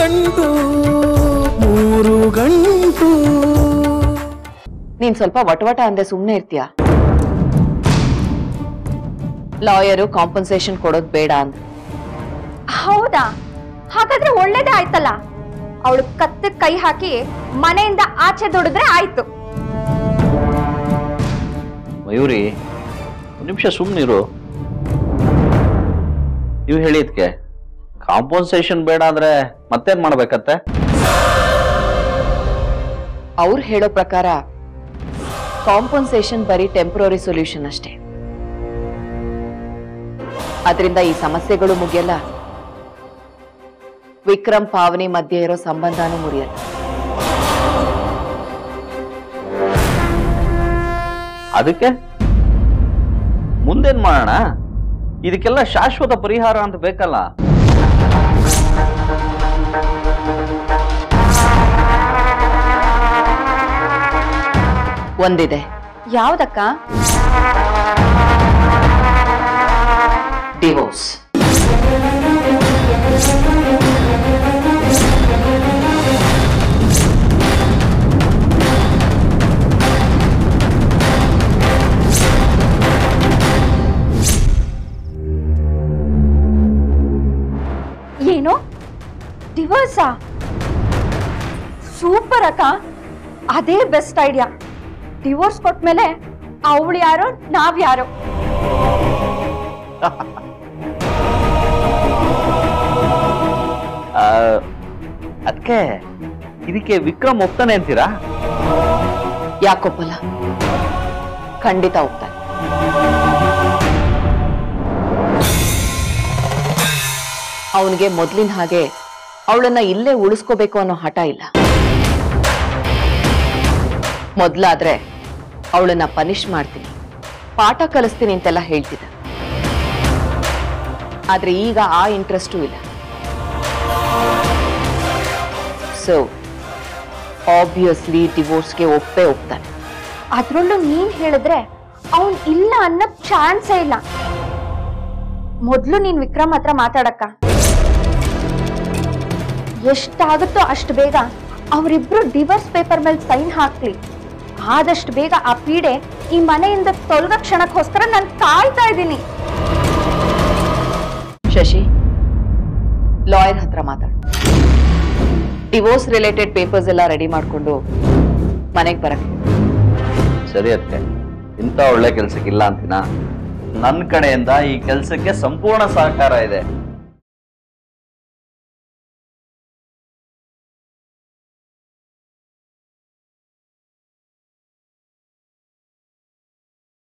ಗಂಟು ಮೂರು ಗಂಟು. ನೀನ್ ಸ್ವಲ್ಪ ವಟವಟ ಅಂದೆ ಸುಮ್ನೆ ಇರ್ತೀಯ? ಲಾಯರು ಕಾಂಪನ್ಸೇಷನ್ ಕೊಡೋದ್ ಬೇಡ ಅಂತ ಹೌದಾ? ಹಾಗಾದ್ರೆ ಒಳ್ಳೇದೇ ಆಯ್ತಲ್ಲ? ಅವಳು ಕತ್ತ ಕೈ ಹಾಕಿ ಮನೆಯಿಂದ ಆಚೆ ದುಡಿದ್ರೆ ಆಯ್ತು. ಮಯೂರಿ ಒಂದು ನಿಮಿಷ ಸುಮ್ಮನಿರು ನೀವು ಹೇಳಿದ್ಕೆ. ಕಾಂಪನ್ಸೇಷನ್ ಬೇಡ ಅಂದ್ರೆ ಮತ್ತೇನ್ ಮಾಡ್ಬೇಕತ್ತೆ? ಅವ್ರು ಹೇಳೋ ಪ್ರಕಾರ ಕಾಂಪನ್ಸೇಷನ್ ಬರೀ ಟೆಂಪ್ರರಿ ಸೊಲ್ಯೂಷನ್ ಅಷ್ಟೇ. ಅದರಿಂದ ಈ ಸಮಸ್ಯೆಗಳು ಮುಗಿಯಲ್ಲ. ವಿಕ್ರಮ್ ಪಾವನಿ ಮಧ್ಯೆ ಇರೋ ಸಂಬಂಧನೂ ಮುರಿಯಲ್ಲ. ಅದಕ್ಕೆ? ಮುಂದೇನ್ ಮಾಡೋಣ? ಇದಕ್ಕೆಲ್ಲ ಶಾಶ್ವತ ಪರಿಹಾರ ಅಂತ ಬೇಕಲ್ಲ? ಒಂದಿದೆ ಯಾವ್ದಕ್ಕ ಡಿವೋರ್ಸ್ ಏನು ಡಿವೋರ್ಸಾ ಸೂಪರ್ ಅಕ್ಕ ಅದೇ ಬೆಸ್ಟ್ ಐಡಿಯಾ ಡಿವೋರ್ಸ್ ಕೊಟ್ಮೇಲೆ ಅವಳು ಯಾರೋ ನಾವ್ ಯಾರೋ. ಅದಕ್ಕೆ ಇದಕ್ಕೆ ವಿಕ್ರಮ್ ಒಪ್ತಾನೆ ಅಂತೀರಾ? ಯಾಕೊಪ್ಪಲ್ಲ ಖಂಡಿತ ಒಪ್ತಾನೆ. ಅವನಿಗೆ ಮೊದಲಿನ ಹಾಗೆ ಅವಳನ್ನ ಇಲ್ಲೇ ಉಳಿಸ್ಕೋಬೇಕು ಅನ್ನೋ ಹಠ ಇಲ್ಲ. ಮೊದ್ಲಾದ್ರೆ ಅವಳನ್ನ ಪನಿಷ್ ಮಾಡ್ತೀನಿ. ಪಾಠ ಕಲಿಸ್ತೀನಿ ಅಂತೆಲ್ಲ ಹೇಳ್ತಿದ್ದ. ಆದ್ರೆ ಈಗ ಆ ಇಂಟ್ರೆಸ್ಟು ಇಲ್ಲ. ಸೊ ಆಬ್ವಿಯಸ್ಲಿ ಡಿವೋರ್ಸ್ಗೆ ಒಪ್ಪೇ ಹೋಗ್ತಾನೆ. ಅದರಲ್ಲೂ ನೀನ್ ಹೇಳಿದ್ರೆ ಅವನ್ ಇಲ್ಲ ಅನ್ನೋ ಚಾನ್ಸೇ ಇಲ್ಲ. ಮೊದ್ಲು ನೀನ್ ವಿಕ್ರಮ್ ಹತ್ರ ಮಾತಾಡಕ್ಕ. ಎಷ್ಟಾಗುತ್ತೋ ಅಷ್ಟು ಬೇಗ ಅವರಿಬ್ರು ಡಿವೋರ್ಸ್ ಪೇಪರ್ ಮೇಲೆ ಸೈನ್ ಹಾಕ್ಲಿ. ಆದಷ್ಟು ಬೇಗ ಆ ಪೀಡೆ ಈ ಮನೆಯಿಂದ ತೊಲಗ ಕ್ಷಣಕ್ಕೋಸ್ಕರ ನಾನು ಕಾಯ್ತಾ ಇದ್ದೀನಿ. ಶಶಿ ಲಾಯರ್ ಹತ್ರ ಮಾತಾಡು. ಡಿವೋರ್ಸ್ ರಿಲೇಟೆಡ್ ಪೇಪರ್ಸ್ ಎಲ್ಲ ರೆಡಿ ಮಾಡ್ಕೊಂಡು ಮನೆಗೆ ಬರಕ್ಕೆ. ಸರಿ ಅದಕ್ಕೆ ಇಂಥ ಒಳ್ಳೆ ಕೆಲಸಕ್ಕಿಲ್ಲ ಅಂತೀನ? ನನ್ನ ಕಡೆಯಿಂದ ಈ ಕೆಲಸಕ್ಕೆ ಸಂಪೂರ್ಣ ಸಹಕಾರ ಇದೆ.